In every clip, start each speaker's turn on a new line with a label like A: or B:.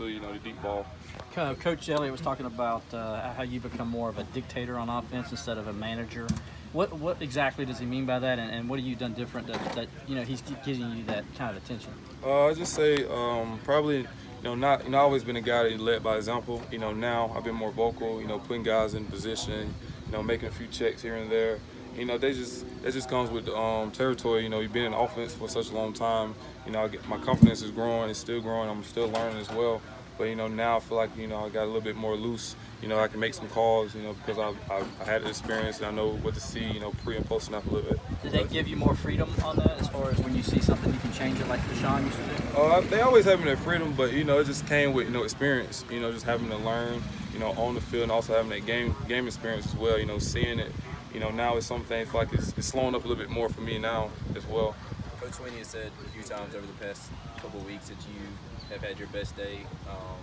A: you know the deep ball.
B: Coach Elliott was talking about uh, how you become more of a dictator on offense instead of a manager. What what exactly does he mean by that, and, and what have you done different that, that you know he's giving you that kind of attention?
A: Uh, I just say um, probably you know not you know I've always been a guy that led by example. You know now I've been more vocal. You know putting guys in position. You know making a few checks here and there. You know they just that just comes with um, territory. You know you've been in offense for such a long time. You know I get, my confidence is growing. It's still growing. I'm still learning as well. But you know now I feel like you know I got a little bit more loose. You know I can make some calls. You know because I've, I've I had the experience and I know what to see. You know pre and post snap a little bit.
B: Did they give you more freedom on that as far as when you see something you can change it like Deshaun used to do?
A: Uh, they always having that freedom, but you know it just came with you know experience. You know just having to learn. You know on the field and also having that game game experience as well. You know seeing it. You know now it's some things like it's, it's slowing up a little bit more for me now as well.
C: Coach Swinney has said a few times over the past couple of weeks that you have had your best day. Um,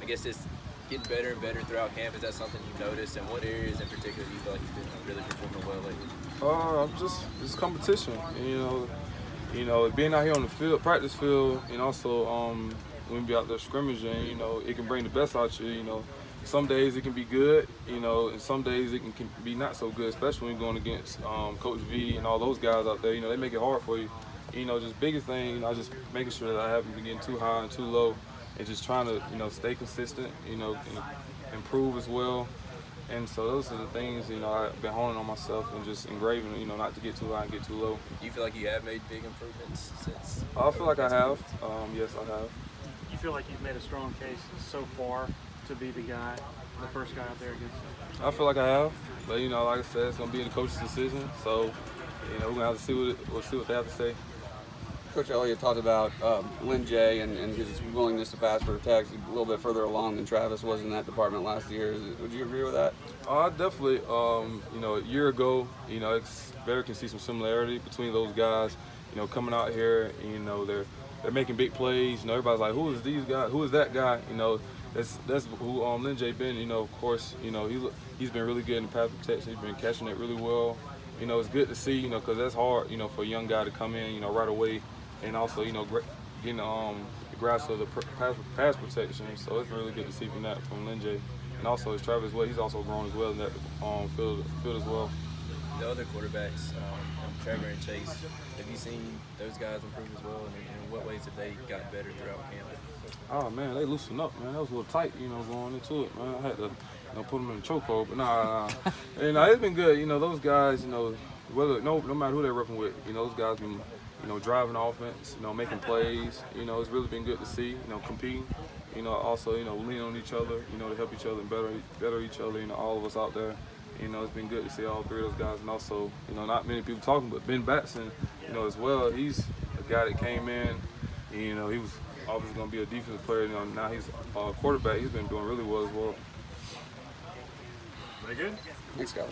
C: I guess it's getting better and better throughout camp. Is that something you've noticed? And what areas in particular do you feel like you've been really performing well lately?
A: Uh, I'm just it's competition. You know, you know, being out here on the field, practice field, and also um, when we be out there scrimmaging, you know, it can bring the best out you. You know, some days it can be good, you know, and some days it can, can be not so good, especially when you're going against um, Coach V and all those guys out there. You know, they make it hard for you. You know, just biggest thing, you know, just making sure that I haven't been getting too high and too low, and just trying to, you know, stay consistent. You know, and improve as well. And so those are the things, you know, I've been honing on myself and just engraving, you know, not to get too high and get too low.
C: You feel like you have made big improvements since?
A: I feel like I have. Um, yes, I have.
D: You feel like you've made a strong case so far to be the guy, the first guy out there against them?
A: I feel like I have, but you know, like I said, it's gonna be the coach's decision. So, you know, we're gonna have to see what we'll see what they have to say.
E: Coach Elliott talked about um, Lyn-J and, and his willingness to pass for attacks a little bit further along than Travis was in that department last year. It, would you agree with that?
A: Uh, I definitely, um, you know, a year ago, you know, it's very can see some similarity between those guys. You know, coming out here, you know, they're they're making big plays. You know, everybody's like, who is these guys? Who is that guy? You know, that's that's who um, Lyn-J been. You know, of course, you know, he he's been really good in the pass protection. He's been catching it really well. You know, it's good to see. You know, because that's hard. You know, for a young guy to come in. You know, right away and also you know getting um, the grasp of the pass, pass protection. So it's really good to see from that from Lyn-J. And also as Travis well, he's also grown as well in that um, field field as well.
C: The other quarterbacks, um, Trevor and Chase, have you seen those guys improve as well? And in what ways have they gotten better throughout camp?
A: Oh man, they loosened up, man. That was a little tight, you know, going into it, man. I had to, you know, put them in a chokehold, but nah, nah. and uh, it's been good. You know, those guys, you know, whether no no matter who they're repping with, you know, those guys been you know, driving offense, you know, making plays. You know, it's really been good to see, you know, competing. You know, also, you know, lean on each other, you know, to help each other and better, better each other, you know, all of us out there. You know, it's been good to see all three of those guys. And also, you know, not many people talking, but Ben Batson, you know, as well, he's a guy that came in, and, you know, he was obviously going to be a defensive player. You know, now he's a quarterback. He's been doing really well as well.
D: Very good.
E: Thanks, Scott.